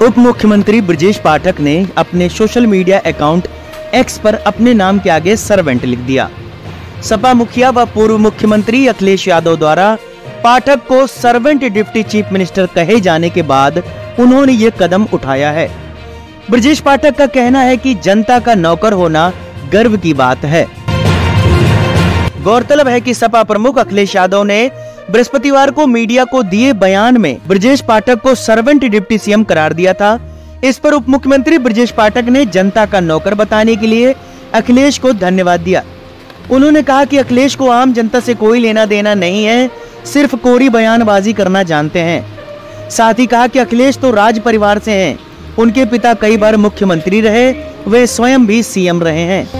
उप मुख्यमंत्री ब्रजेश पाठक ने अपने सोशल मीडिया अकाउंट एक्स पर अपने नाम के आगे सर्वेंट लिख दिया। सपा मुखिया व पूर्व मुख्यमंत्री अखिलेश यादव द्वारा पाठक को सर्वेंट डिप्टी चीफ मिनिस्टर कहे जाने के बाद उन्होंने ये कदम उठाया है। ब्रजेश पाठक का कहना है कि जनता का नौकर होना गर्व की बात है। गौरतलब है कि सपा प्रमुख अखिलेश यादव ने बृहस्पतिवार को मीडिया को दिए बयान में ब्रजेश पाठक को सर्वेंट डिप्टी सीएम करार दिया था। इस पर उप मुख्यमंत्री ब्रजेश पाठक ने जनता का नौकर बताने के लिए अखिलेश को धन्यवाद दिया। उन्होंने कहा कि अखिलेश को आम जनता से कोई लेना देना नहीं है, सिर्फ़ कोरी बयानबाजी करना जानते हैं। साथ ही कहा कि अखिलेश तो राज परिवार से हैं, उनके पिता कई बार मुख्यमंत्री रहे, वे स्वयं भी सीएम रहे हैं।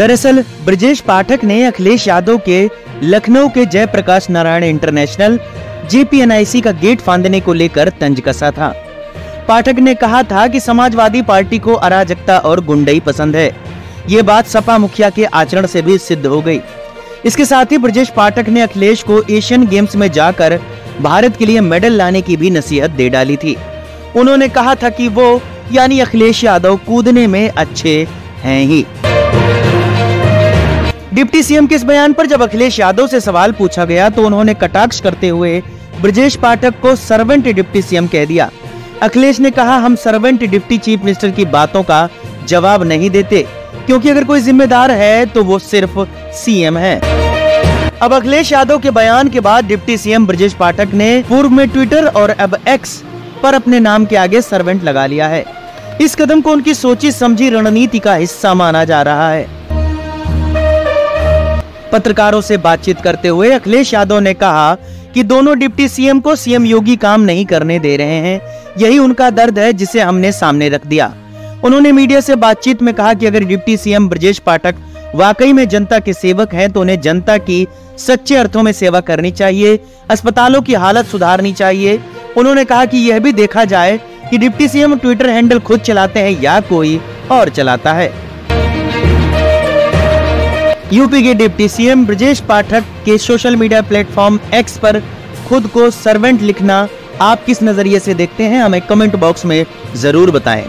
दरअसल, ब्रजेश पाठक ने अखिलेश यादव के लखनऊ के जयप्रकाश नारायण इंटरनेशनल, जीपीएनआईसी का गेट फांदने को लेकर तंज कसा था। पाठक ने कहा था कि समाजवादी पार्टी को अराजकता और गुंडई पसंद है। ये बात सपा मुखिया के आचरण से भी सिद्ध हो गई। इसके साथ ही ब्रजेश पाठक ने अखिलेश को एशियन गेम्स में जाकर भारत के लिए मेडल लाने की भी नसीहत दे डाली थी। उन्होंने कहा था कि वो, यानी अखिलेश यादव, कूदने में अच्छे हैं ही। डिप्टी सीएम के इस बयान पर जब अखिलेश यादव से सवाल पूछा गया तो उन्होंने कटाक्ष करते हुए ब्रजेश पाठक को सर्वेंट डिप्टी सीएम कह दिया। अखिलेश ने कहा, हम सर्वेंट डिप्टी चीफ मिनिस्टर की बातों का जवाब नहीं देते, क्योंकि अगर कोई जिम्मेदार है तो वो सिर्फ़ सीएम है। अब अखिलेश यादव के बयान के बाद डिप्टी सीएम ब्रजेश पाठक ने पूर्व में ट्विटर और अब एक्स पर अपने नाम के आगे सर्वेंट लगा लिया है। इस कदम को उनकी सोची समझी रणनीति का हिस्सा माना जा रहा है। पत्रकारों से बातचीत करते हुए अखिलेश यादव ने कहा कि दोनों डिप्टी सीएम को सीएम योगी काम नहीं करने दे रहे हैं। यही उनका दर्द है, जिसे हमने सामने रख दिया। उन्होंने मीडिया से बातचीत में कहा कि अगर डिप्टी सीएम ब्रजेश पाठक वाकई में जनता के सेवक हैं तो उन्हें जनता की सच्चे अर्थों में सेवा करनी चाहिए, अस्पतालों की हालत सुधारनी चाहिए। उन्होंने कहा कि यह भी देखा जाए कि डिप्टी सीएम ट्विटर हैंडल खुद चलाते हैं या कोई और चलाता है। यूपी के डिप्टी सीएम ब्रजेश पाठक के सोशल मीडिया प्लेटफॉर्म एक्स पर खुद को सर्वेंट लिखना आप किस नज़रिए से देखते हैं, हमें कमेंट बॉक्स में ज़रूर बताएँ।